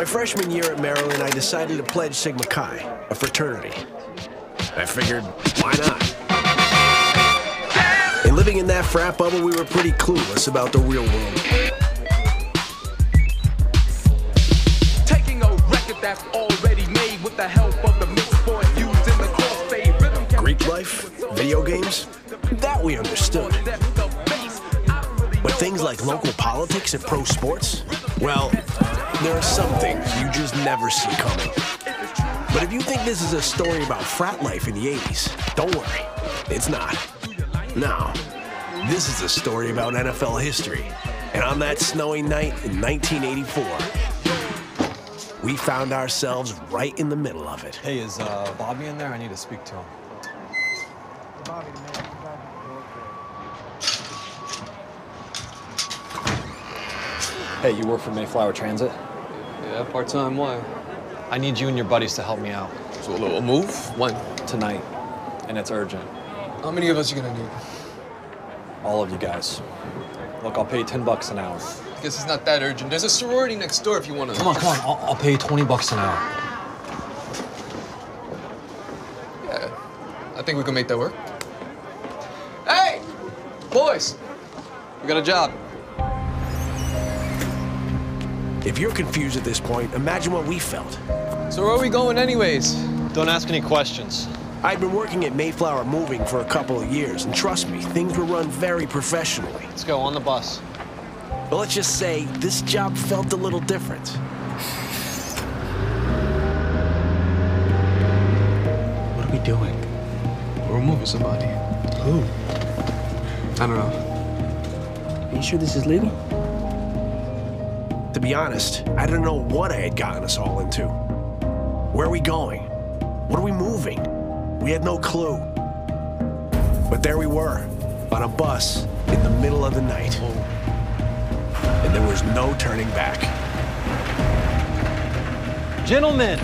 My freshman year at Maryland, I decided to pledge Sigma Chi, a fraternity. I figured, why not? And living in that frat bubble, we were pretty clueless about the real world. Taking a record that's already made with the help of the mix boy using the crossfade rhythm. Greek life, video games, that we understood. But things like local politics and pro sports, well, there are some things you just never see coming. But if you think this is a story about frat life in the 80s, don't worry, it's not. No, this is a story about NFL history. And on that snowy night in 1984, we found ourselves right in the middle of it. Hey, is uh, Bobby in there? I need to speak to him. Hey, you work for Mayflower Transit? Yeah, part-time, why? I need you and your buddies to help me out So a little move? When? tonight, and it's urgent. How many of us you gonna need? All of you guys. Look, I'll pay you 10 bucks an hour. Guess it's not that urgent. There's a sorority next door if you wanna. Come on, come on, I'll, I'll pay you 20 bucks an hour. Yeah, I think we can make that work. Hey! Boys! We got a job. If you're confused at this point, imagine what we felt. So where are we going anyways? Don't ask any questions. I'd been working at Mayflower Moving for a couple of years, and trust me, things were run very professionally. Let's go, on the bus. But let's just say this job felt a little different. What are we doing? We're removing somebody. Who? I don't know. Are you sure this is legal? To be honest, I didn't know what I had gotten us all into. Where are we going? What are we moving? We had no clue. But there we were, on a bus in the middle of the night. And there was no turning back. Gentlemen,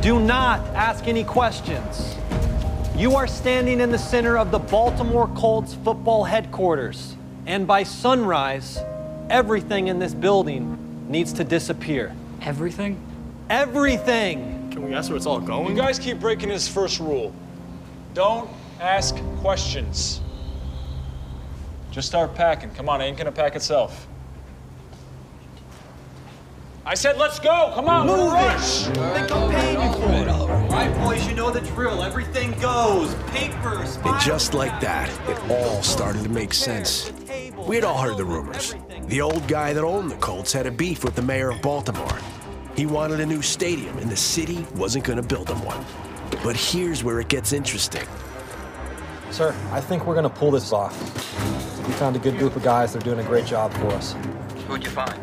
do not ask any questions. You are standing in the center of the Baltimore Colts football headquarters. And by sunrise, everything in this building needs to disappear. Everything? Everything! Can we ask where it's all going? You guys keep breaking his first rule. Don't ask questions. Just start packing. Come on, it ain't gonna pack itself. I said, let's go. Come on, we're in a rush. Think I'm paying you for it. All right, boys, you know the drill. Everything goes. Papers, And just like that, it all started to make sense. We had all heard the rumors. The old guy that owned the Colts had a beef with the mayor of Baltimore. He wanted a new stadium, and the city wasn't going to build him one. But here's where it gets interesting. Sir, I think we're gonna pull this off. We found a good group of guys. They're doing a great job for us. Who'd you find?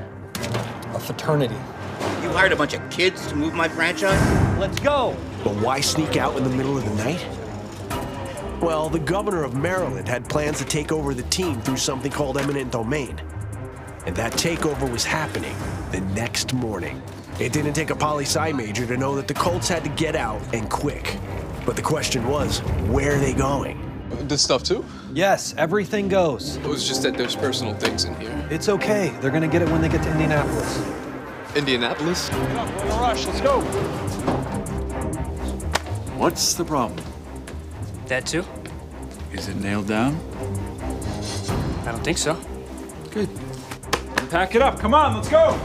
A fraternity. You hired a bunch of kids to move my franchise? Let's go. But why sneak out in the middle of the night? Well, the governor of Maryland had plans to take over the team through something called eminent domain. And that takeover was happening the next morning. It didn't take a poli sci major to know that the Colts had to get out and quick. But the question was, where are they going? This stuff too? Yes, everything goes. It was just that there's personal things in here. It's okay. They're gonna get it when they get to Indianapolis. Indianapolis? Get up, we're in a rush. Let's go. What's the problem? That too? Is it nailed down? I don't think so. Good. Pack it up. Come on, let's go.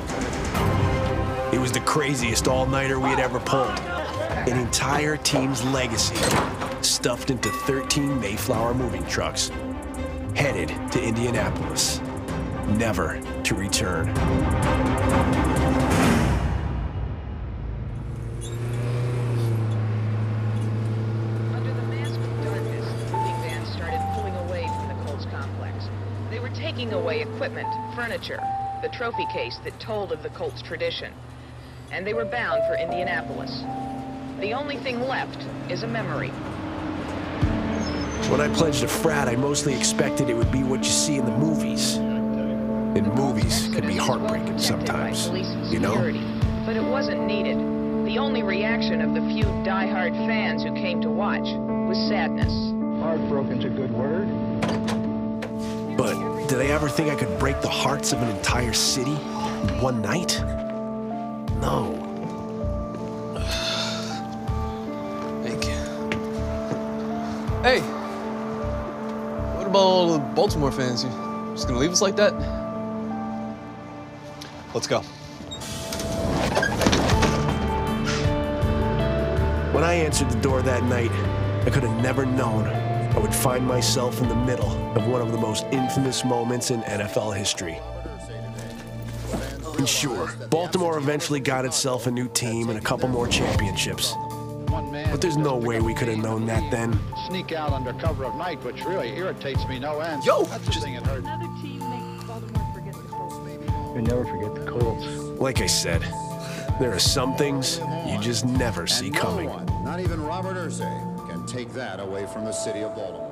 It was the craziest all nighter we had ever pulled. An entire team's legacy stuffed into 13 Mayflower moving trucks, headed to Indianapolis, never to return. Equipment, furniture, the trophy case that told of the Colts tradition. And they were bound for Indianapolis. The only thing left is a memory. When I pledged a frat, I mostly expected it would be what you see in the movies. And movies can be heartbreaking sometimes, you know? But it wasn't needed. The only reaction of the few die-hard fans who came to watch was sadness. Heartbroken's a good word. But did I ever think I could break the hearts of an entire city in one night? No. Thank you. Hey, what about all the Baltimore fans? You just gonna leave us like that? Let's go. When I answered the door that night, I could have never known I would find myself in the middle of one of the most infamous moments in NFL history. And sure, Baltimore eventually got itself a new team and a couple more championships. But there's no way we could have known that then. Sneak out under cover of night, which really irritates me no end. Yo, That's the thing that hurts. You never forget the Colts. Like I said, there are some things you just never see And no coming. one, not even Robert Irsay, can take that away from the city of Baltimore.